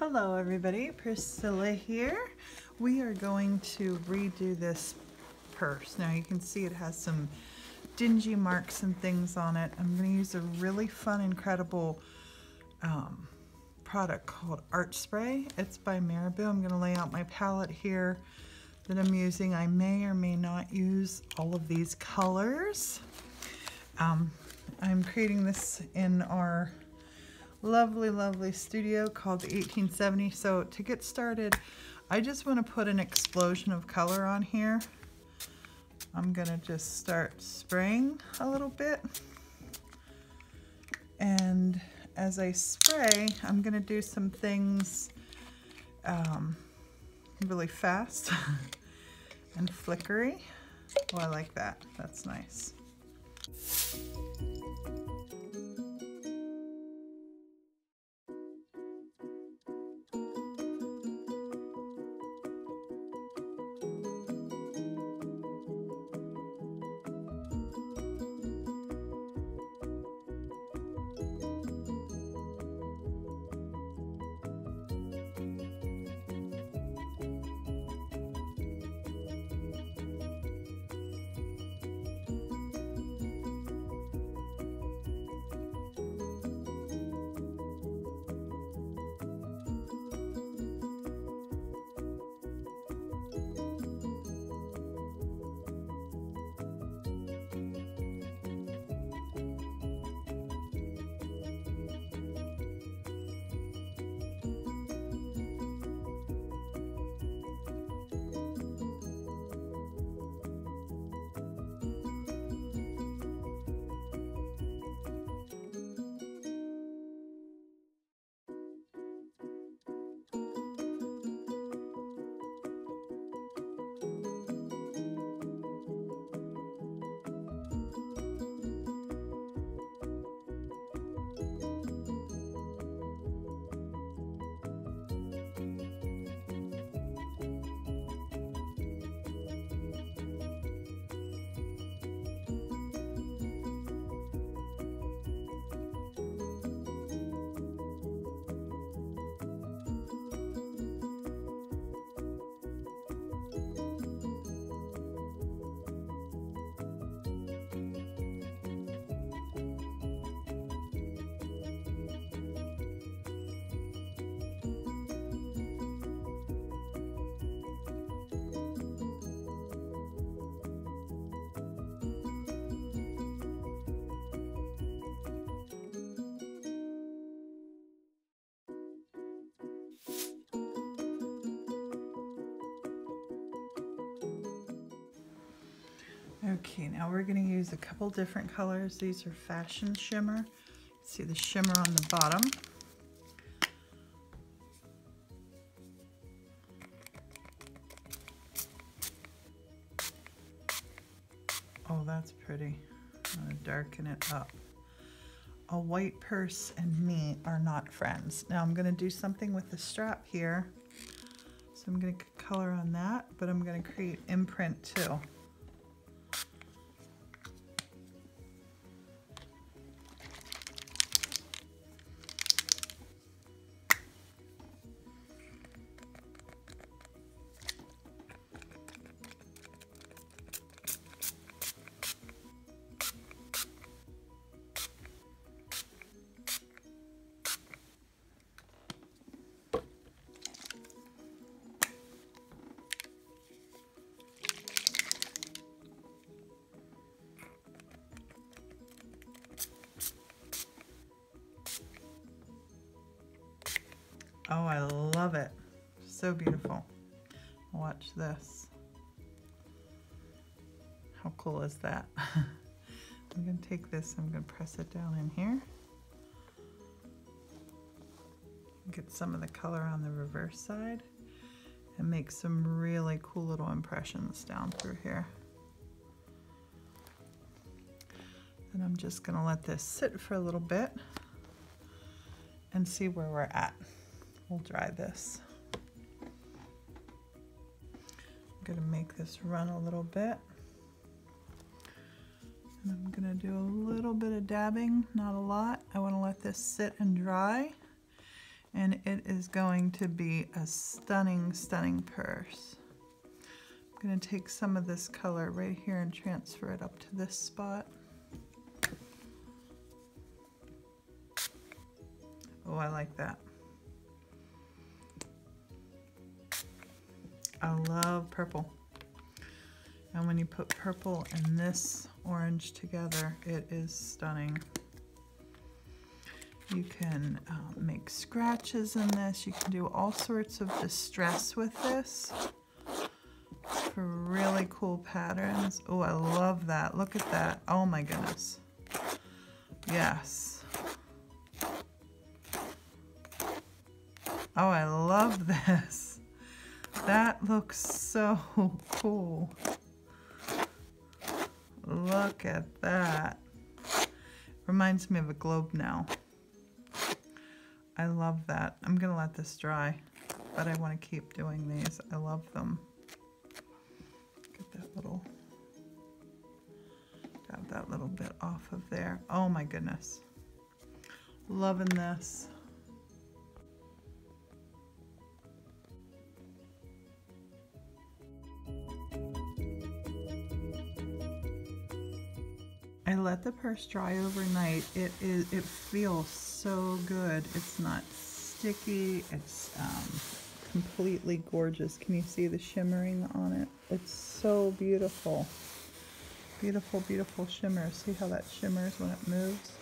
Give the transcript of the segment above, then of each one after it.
Hello everybody, Priscilla here. We are going to redo this purse. Now you can see it has some dingy marks and things on it. I'm going to use a really fun, incredible um, product called Art Spray. It's by Marabu. I'm going to lay out my palette here that I'm using. I may or may not use all of these colors. Um, I'm creating this in our lovely, lovely studio called the 1870. So to get started, I just want to put an explosion of color on here. I'm gonna just start spraying a little bit. And as I spray, I'm gonna do some things um, really fast and flickery. Oh, I like that, that's nice. Okay, now we're going to use a couple different colors. These are Fashion Shimmer. See the shimmer on the bottom. Oh, that's pretty. I'm going to darken it up. A white purse and me are not friends. Now I'm going to do something with the strap here. So I'm going to color on that, but I'm going to create imprint too. Oh, I love it. So beautiful. Watch this. How cool is that? I'm to take this, I'm going to press it down in here. Get some of the color on the reverse side and make some really cool little impressions down through here. And I'm just going to let this sit for a little bit and see where we're at. We'll dry this. I'm gonna make this run a little bit. And I'm gonna do a little bit of dabbing, not a lot. I wanna let this sit and dry. And it is going to be a stunning, stunning purse. I'm gonna take some of this color right here and transfer it up to this spot. Oh, I like that. I love purple. And when you put purple and this orange together, it is stunning. You can uh, make scratches in this. You can do all sorts of distress with this for really cool patterns. Oh, I love that. Look at that. Oh my goodness. Yes. Oh, I love this. That looks so cool. Look at that. Reminds me of a globe now. I love that. I'm gonna let this dry, but I wanna keep doing these. I love them. Get that little, got that little bit off of there. Oh my goodness. Loving this. I let the purse dry overnight. It is. It feels so good. It's not sticky. It's um, completely gorgeous. Can you see the shimmering on it? It's so beautiful. Beautiful, beautiful shimmer. See how that shimmers when it moves?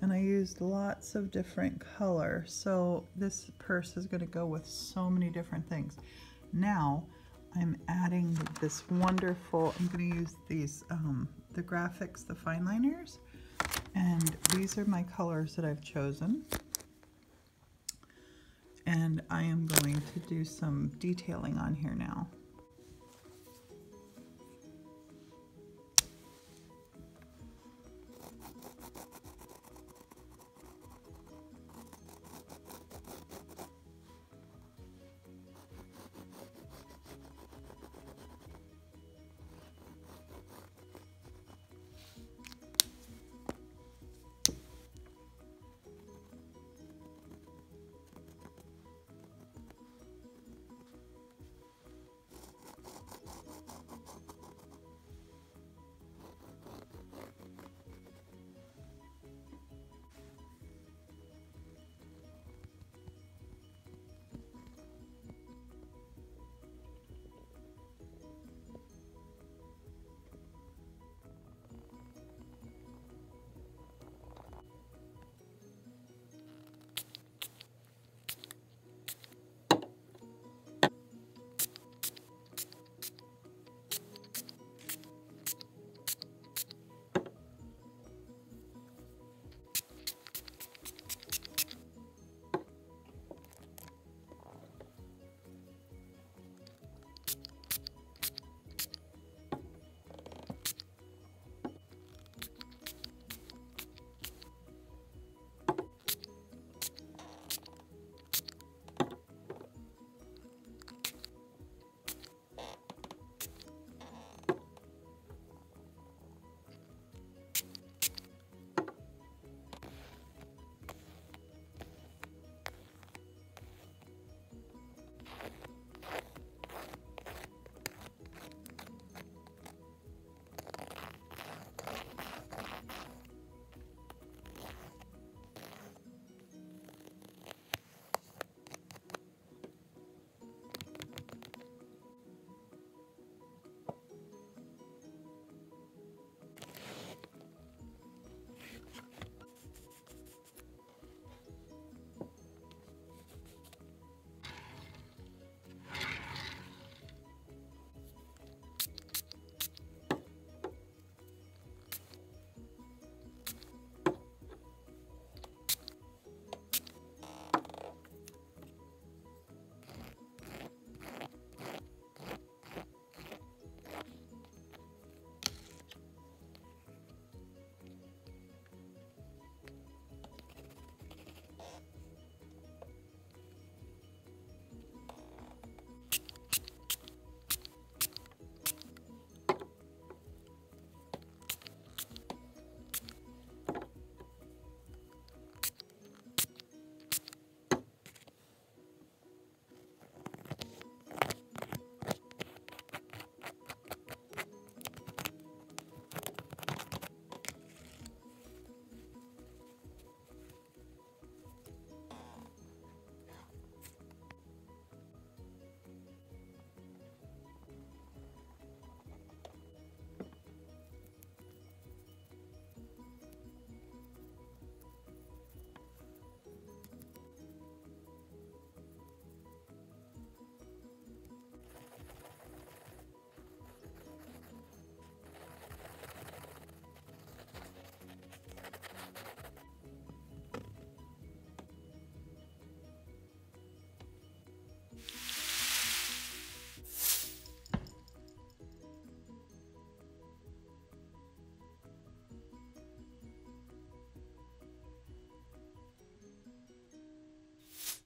And I used lots of different color. So this purse is going to go with so many different things. Now I'm adding this wonderful, I'm going to use these um, the graphics, the fine liners. And these are my colors that I've chosen. And I am going to do some detailing on here now.